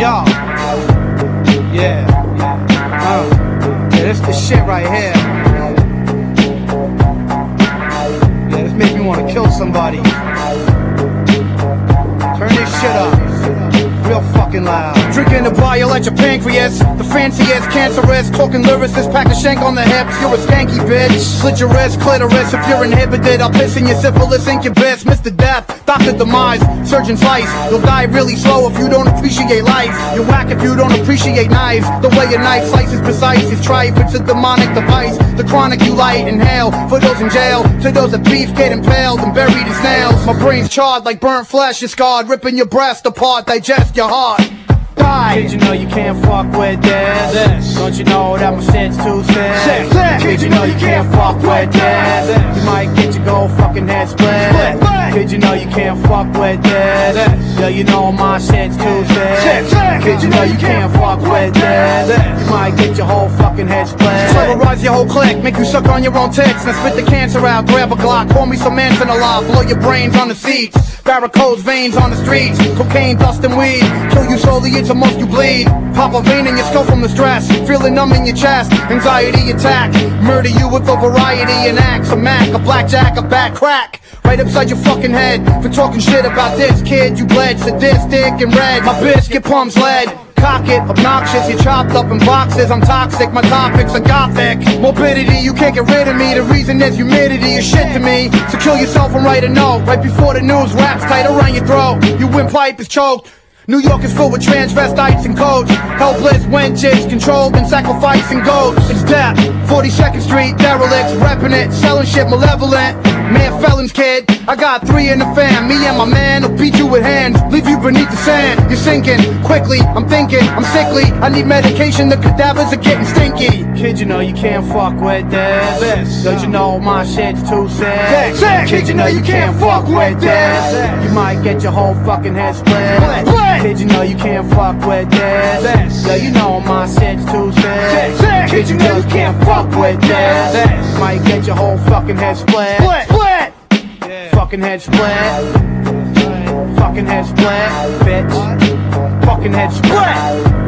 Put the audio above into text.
Yo. Yeah. Uh, yeah, this the shit right here. Yeah, this make me want to kill somebody. Turn this shit up. Real fucking loud. Drinking the bar, you'll your pancreas. The fanciest, cancerous. Talking lyricist, pack a shank on the hips. You're a skanky bitch. Slit your wrist, clitoris. If you're inhibited, I'll piss in your syphilis incubus. Mr. Death, Dr. Demise, Surgeon Slice. You'll die really slow if you don't appreciate life. You're whack if you don't appreciate knives. The way a knife slices precise is trife. It's a demonic device. The chronic you light, inhale. For those in jail, to those that beef get impaled and buried in snails. My brain's charred like burnt flesh is scarred. Ripping your breast apart, digest your heart. Die. Kid, you know you can't fuck with this. this. Don't you know that my shit's too thin? Sick, Kid, you know you can't fuck with this. You might get your gold fucking head split. split. Kid, you know you can't fuck with this. Yeah, you know my shit's too thin. Kid, you know you can't fuck with this. You might get your whole fucking head split. Terrorize your whole clique, make you suck on your own tits and spit the cancer out. Grab a Glock, call me some Manson alive, blow your brains on the seats. Varicose veins on the streets, cocaine, dust and weed. Kill you slowly, it's the most you bleed. Pop a vein in your skull from the stress, feeling numb in your chest. Anxiety attack, murder you with a variety and acts. A Mac, a blackjack, a back crack. Right upside your fucking head for talking shit about this kid. You bled sadistic and red. My biscuit pumps lead. Cock it, obnoxious, you chopped up in boxes. I'm toxic, my topics are gothic. Morbidity, you can't get rid of me. The reason is humidity is shit to me. So kill yourself and write a note. Right before the news wraps tight around your throat. Your windpipe is choked. New York is full with transvestites and codes. Helpless wenches, controlled and sacrificing goats. It's death. 42nd Street, derelicts, repping it, selling shit malevolent. Man, felons, kid. I got three in the fam. Me and my man sand. You're sinking quickly. I'm thinking, I'm sickly. I need medication. The cadavers are getting stinky. Kid, you know you can't fuck with this. Don't you know my shit's too sick? Kid, you know you can't fuck with this. You might get your whole fucking head split. Kid, you know you can't fuck with this. Yo, you know my shit's too sick. Kid, you know you can't fuck with this. Might get your whole fucking head. Split, split. Fucking head split. Fucking head split, bitch. Fucking head split.